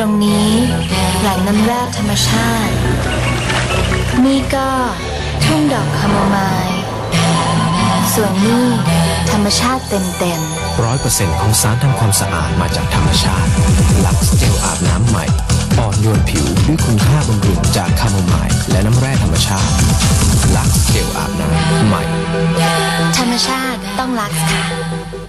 ตรงนี้แหล่งน้ำแร่ธรรมชาติ นี่ก็ทุ่งดอกคาโมไมล์ส่วนนี่ธรรมชาติเต็มร้อยเปอร์เซ็นต์ของสารทำความสะอาดมาจากธรรมชาติลักซ์เจลอาบน้ำใหม่ อ่อนโยนผิวด้วยคุณค่าบำรุงจากคาโมไมล์และน้ำแร่ธรรมชาติลักซ์เจลอาบน้ำใหม่ ๆ ธรรมชาติต้องรักค่ะ